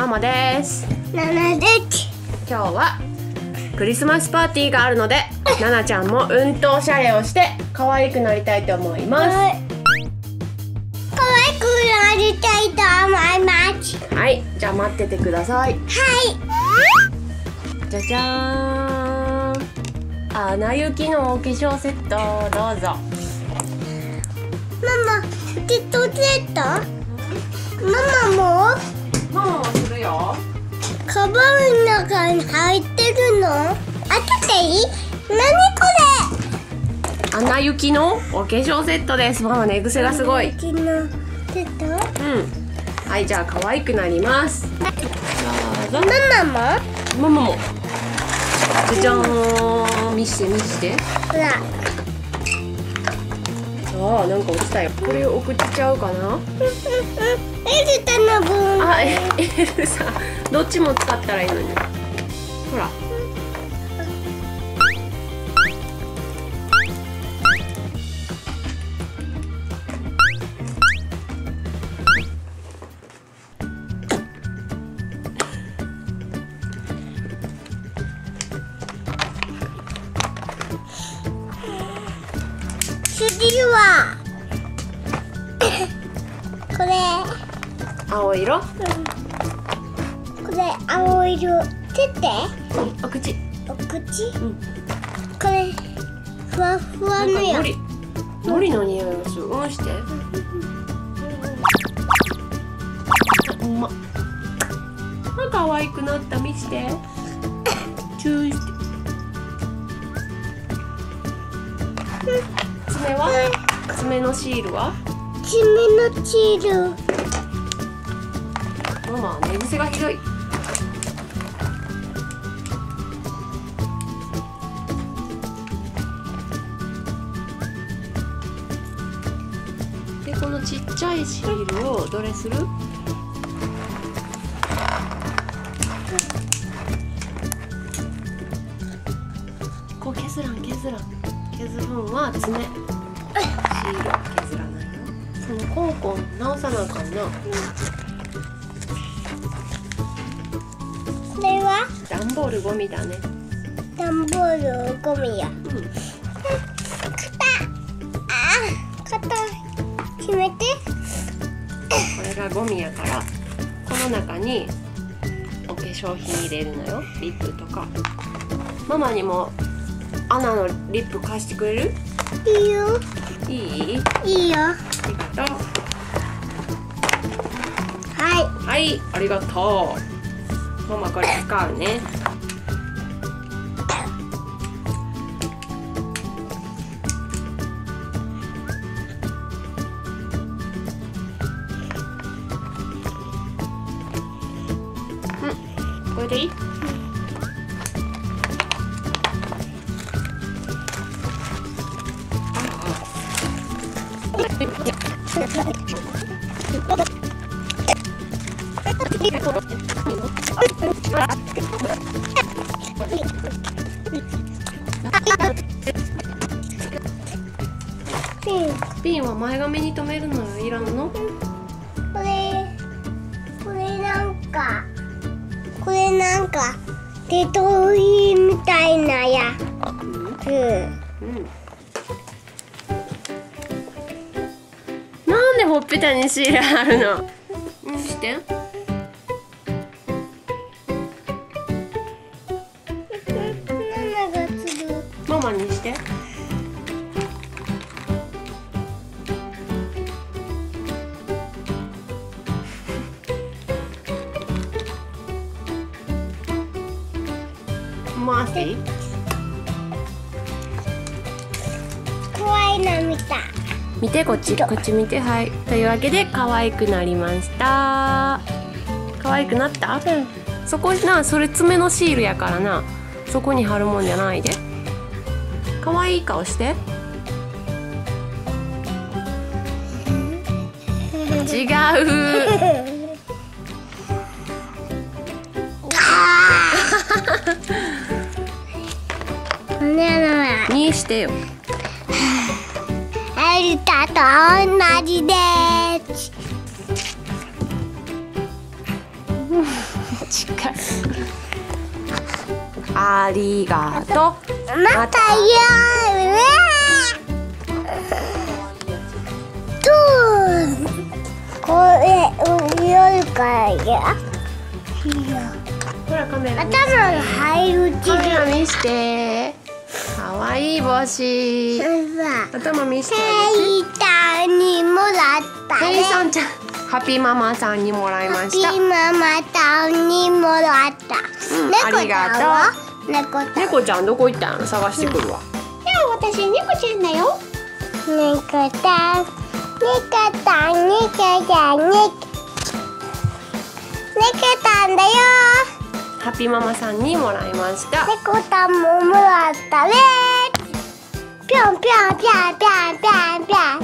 ママです。ナナです今日はクリスマスパーティーがあるのでナナちゃんも運動シャレをして可愛くなりたいと思います。はい。可愛くなりたいと思います。はい。じゃあ待っててください。はい。じゃじゃーん。アナ雪のお化粧セットどうぞ。ママテッドセット？ママも？ママカバンの中に入ってるの？開けていい？何こアナ雪のお化粧セットです。ママ寝癖がすごい。れ昨日セット？うん。はいじゃあ可愛くなります。ママも？ママも。じゃじゃーん。見して見して。ほら。あーなんか落ちたよ。これを送っちゃうかな。エルタの分あえエルさどっちも使ったらいいのに。ほら。次はこれ青色？これ青色。手て？お口。お口、ん。これふわふわのや。のりのりの匂いがする。うんして。あうまっあ可愛くなった。見して。チューして。爪は？爪のシールは？爪のチールママは寝癖がひどいでこのちっちゃいシールをどれするこう削らん削らん削るんは爪シール削らないよそのコンコン直さなあかんなこれは？段ボールゴミだね。段ボールゴミや。うん。あー硬い決めて。これがゴミやからこの中にお化粧品入れるのよ。リップとか。ママにもアナのリップ貸してくれる？いいよ。いい？いいよ。ありがとう。ははいありがとうママこれ使うね。うん。これでいい？いピンピンは前髪に留めるのよいらんの？これこれなんかこれなんか手取りみたいなやうん。つうん。なんでほっぺたにシールあるの？うんして回して。いい怖いの見た。見てこっちこっち見てはい。というわけで可愛くなりました。可愛くなった？うん。そこなそれ爪のシールやからな。そこに貼るもんじゃないで。可愛い顔して。違うにしてよ。エルタと同じです。近い。ありがとう。またやるとこれ夜からや。ほらカメラ見頭が入るカメラ見してかわいい帽子。さ頭見して。ヘイタンにもらったヘねイさんちゃんハッピーママさんにもらいました。ピーママタンにもらった、うん猫ありがとう。猫ちゃん。猫ちゃんどこ行ったの探してくるわ。私猫ちゃんだよ。猫ちゃん猫ちゃん猫ちゃん猫。猫ちゃんだよハッピーママさんにもらいました。猫ちゃんももらったね。ぴょんぴょんぴょんぴょんぴょんぴょん。